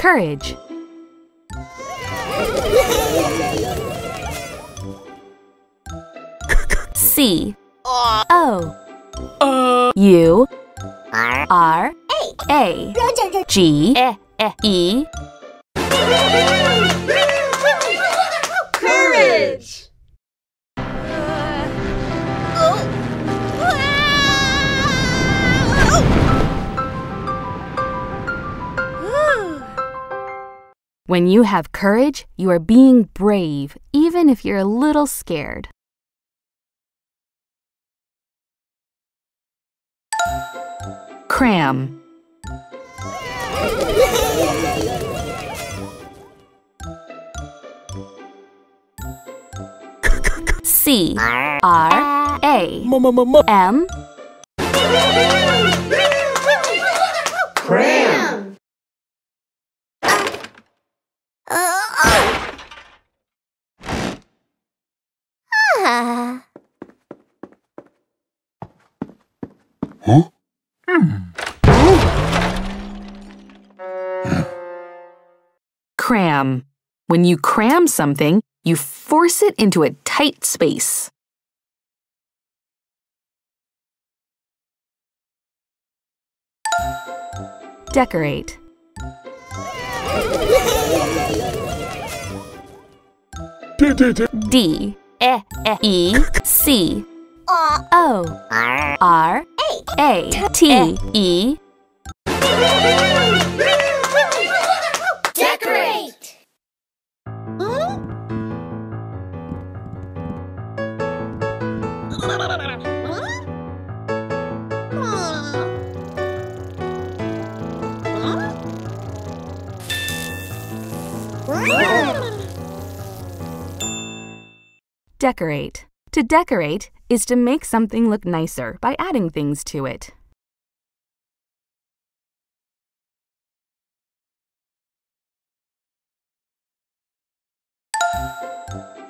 Courage. C. O. U. R. A. G. E. Courage! When you have courage, you are being brave, even if you're a little scared. Cram. C R A M Hmm. Cram. When you cram something, you force it into a tight space. Decorate. D E C. O. R A T E. Decorate! Decorate. To decorate is to make something look nicer by adding things to it.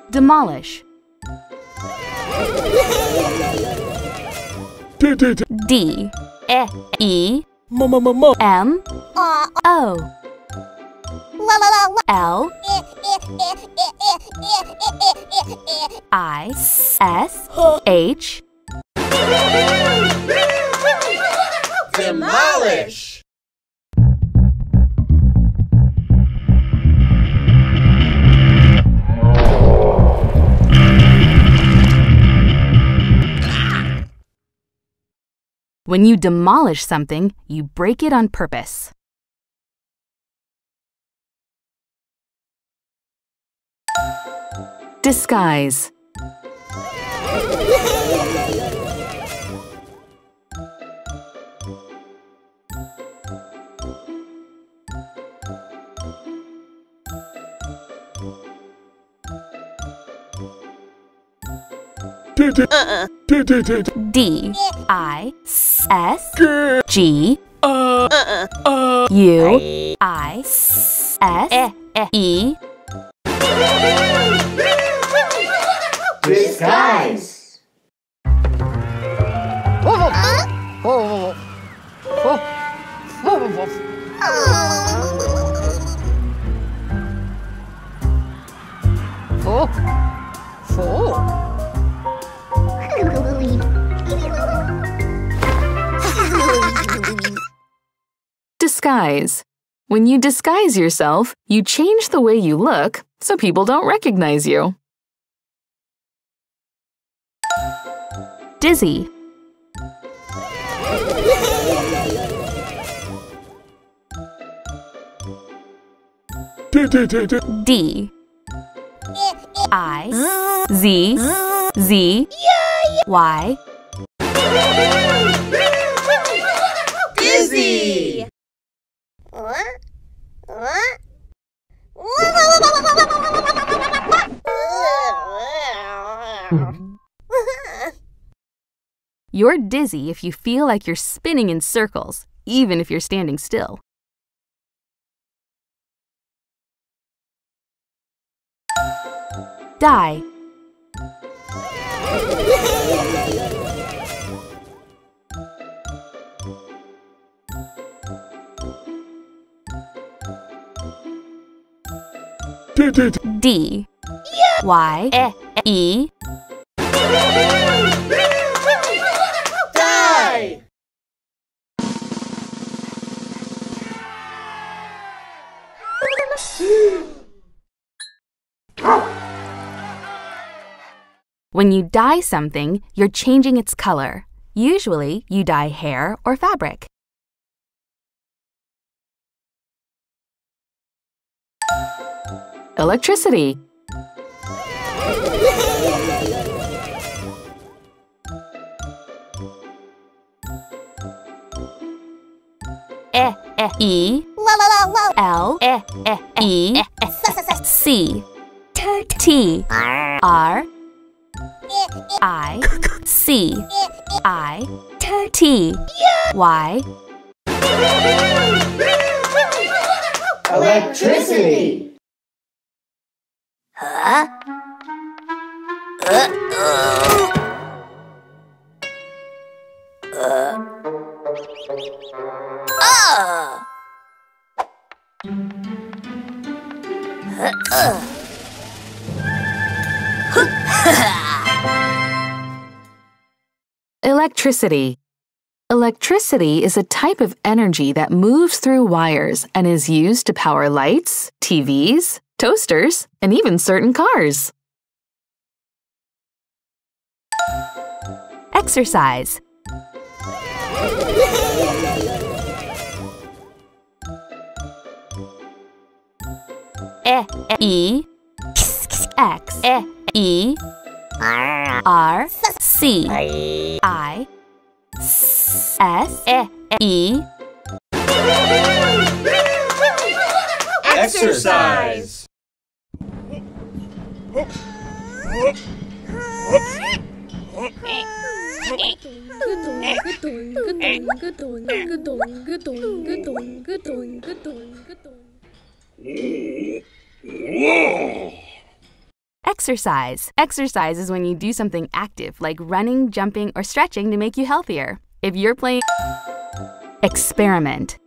Demolish. D E M O L I S H Demolish! When you demolish something, you break it on purpose. Disguise. D I S G U I S E Disguise! Disguise. When you disguise yourself, you change the way you look so people don't recognize you. Dizzy. D. I. Z. Z. Y You're dizzy if you feel like you're spinning in circles, even if you're standing still. Dye. D Y E Dye. When you dye something, you're changing its color. Usually, you dye hair or fabric. Electricity. Eh, eh. E E L E C T R I C I T Y Electricity. Electricity. Electricity is a type of energy that moves through wires and is used to power lights, TVs, toasters, and even certain cars. Exercise. E E X E R C I S E Exercise. Exercise. Exercise is when you do something active like running, jumping, or stretching to make you healthier. If you're playing experiment.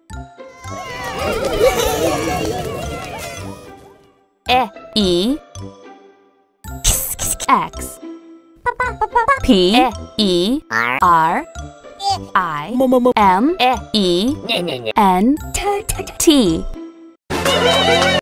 E E X P E R I M E N T